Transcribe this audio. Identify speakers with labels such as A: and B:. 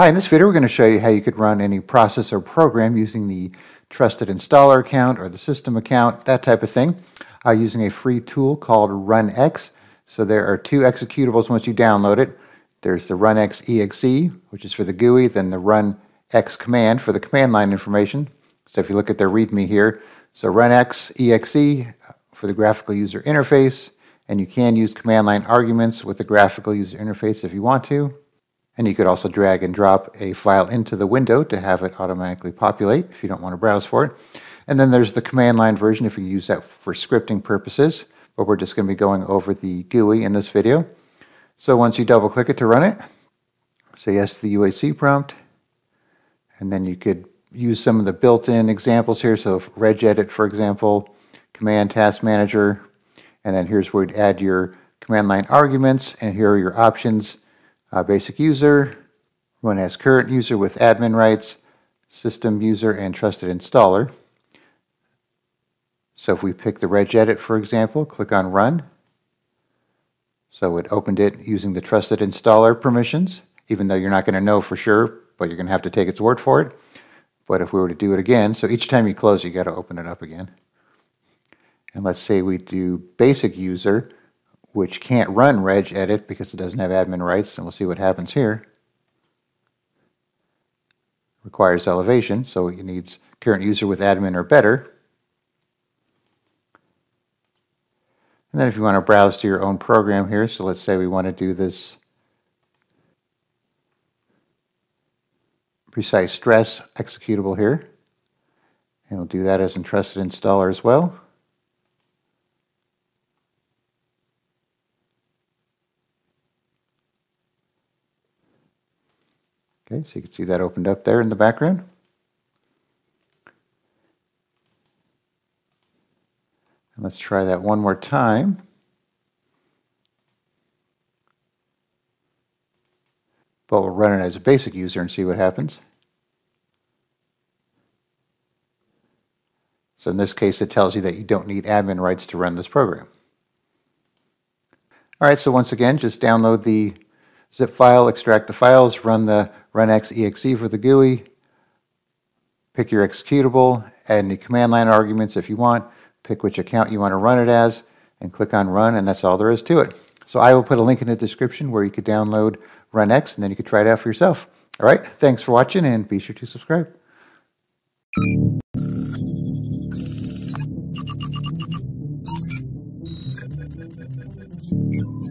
A: Hi, in this video we're going to show you how you could run any process or program using the trusted installer account or the system account, that type of thing, uh, using a free tool called RunX. So there are two executables once you download it. There's the RunX exe, which is for the GUI, then the RunX command for the command line information. So if you look at the README here, so RunX exe for the graphical user interface, and you can use command line arguments with the graphical user interface if you want to. And you could also drag and drop a file into the window to have it automatically populate if you don't want to browse for it. And then there's the command line version if you use that for scripting purposes, but we're just going to be going over the GUI in this video. So once you double click it to run it, say yes to the UAC prompt, and then you could use some of the built-in examples here. So regedit, for example, command task manager, and then here's where you'd add your command line arguments, and here are your options uh, basic user, run as current user with admin rights, system user, and trusted installer. So if we pick the regedit, for example, click on Run. So it opened it using the trusted installer permissions, even though you're not going to know for sure, but you're going to have to take its word for it. But if we were to do it again, so each time you close, you got to open it up again. And let's say we do basic user, which can't run regedit because it doesn't have admin rights, and we'll see what happens here. Requires elevation, so it needs current user with admin or better. And then if you want to browse to your own program here, so let's say we want to do this precise stress executable here. And we'll do that as an trusted installer as well. Okay, so you can see that opened up there in the background. And let's try that one more time. But we'll run it as a basic user and see what happens. So in this case, it tells you that you don't need admin rights to run this program. All right, so once again, just download the zip file, extract the files, run the runx exe for the GUI, pick your executable, add any command line arguments if you want, pick which account you want to run it as, and click on run, and that's all there is to it. So I will put a link in the description where you could download runx, and then you could try it out for yourself. All right, thanks for watching, and be sure to subscribe.